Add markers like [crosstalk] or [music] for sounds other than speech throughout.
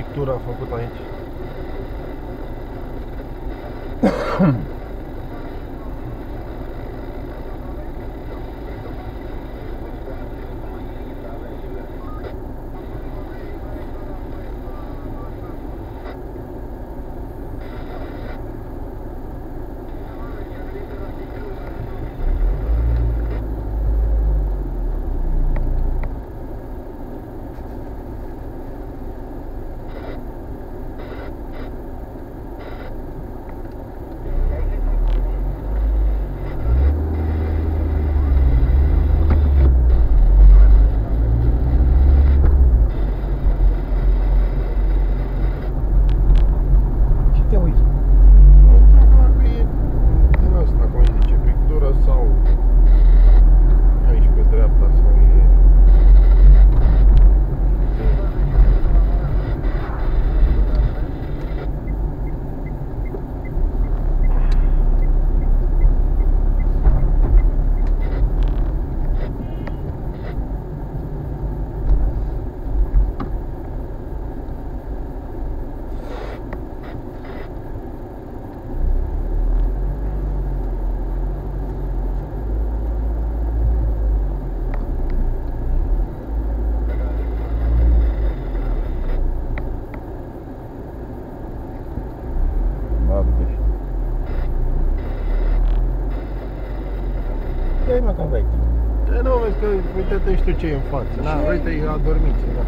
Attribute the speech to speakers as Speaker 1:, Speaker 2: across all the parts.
Speaker 1: pictura a făcut aici. uite-te, știu ce e în față. Da, uite, e adormit, da.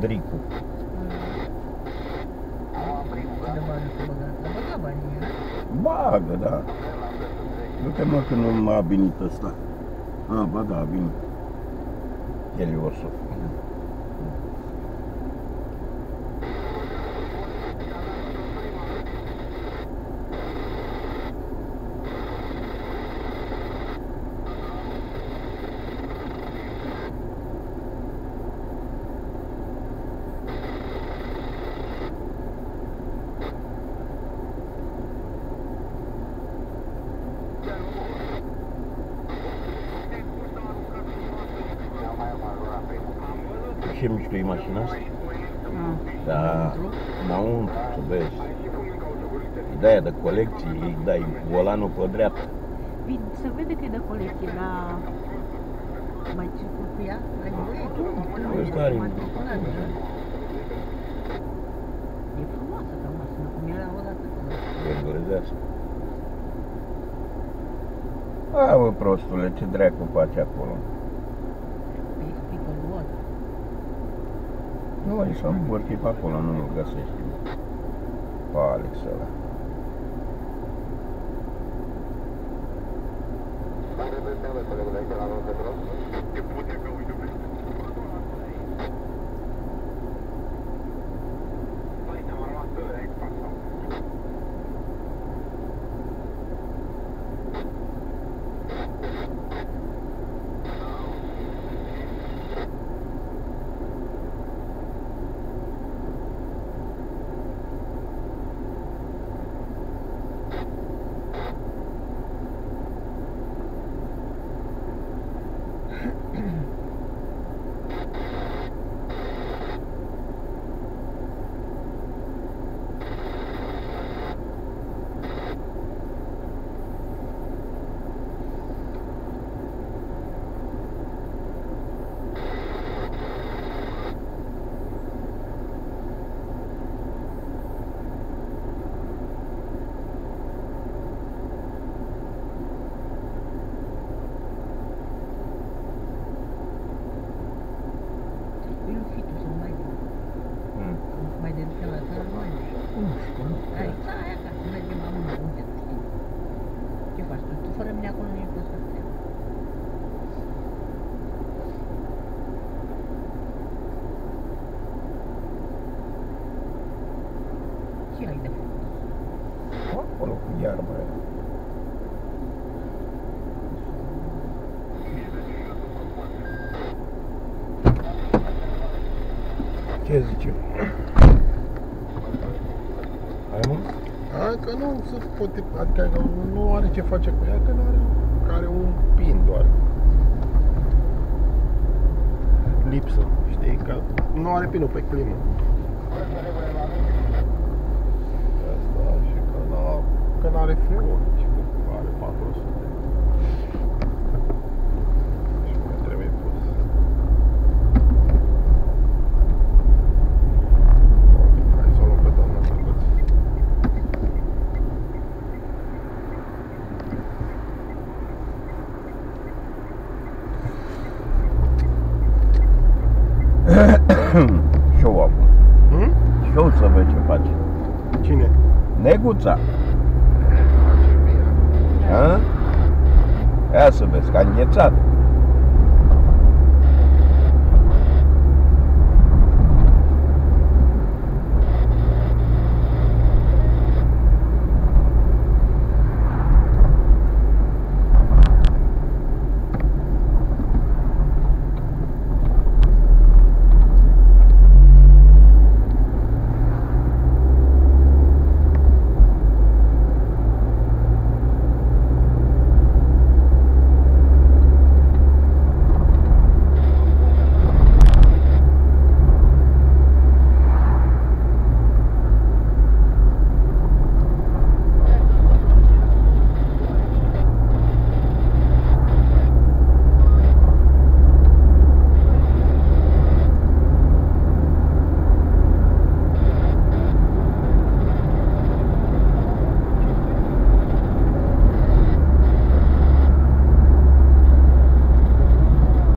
Speaker 2: Dricu. Bagă, da. Du-te mă că nu m-a binit ăsta. A, ba da, a binit. Eliosov. ce mișto e mașina asta? Ah. Da, înăuntru, să vezi. Îi dai de colecție, îi dai volanul pe dreapta.
Speaker 3: Se vede că e de colecție, dar mai circul cu ea? Ai ah. păi
Speaker 2: Nu tu? Nu are
Speaker 3: E frumoasă ca mașină, cum era odată.
Speaker 2: Verdurezească. A, mă, prostule, ce dracu faci acolo? Nu, e să învârti pe acolo, nu-l găsești. Pe Alex ăla.
Speaker 3: Eu fitu sau mai
Speaker 2: Hmm.
Speaker 3: mai de duce la țară, mai
Speaker 2: Nu știu, nu știu.
Speaker 3: Ai, da, aia ca să mergem amândoi, unde tu știi. Ce faci tu? Tu fără mine acolo nu poți să stai. Ce ai de făcut?
Speaker 2: Acolo cu iarba aia. Ce zice? Hai mă?
Speaker 1: Hai că nu se poate, adică nu, nu are ce face cu ea, că nu are, că are un pin doar. Lipsă, știi, că nu are pinul pe climă. Asta și că n-a- că n-are freon, și că are 400. Și mai trebuie pus. Hai să o luăm pe doamna Sărbăți. [coughs]
Speaker 2: Show acum.
Speaker 1: Hmm?
Speaker 2: Show să vezi ce face.
Speaker 1: Cine?
Speaker 2: Neguța.
Speaker 1: Face bine.
Speaker 2: Ha? Ia să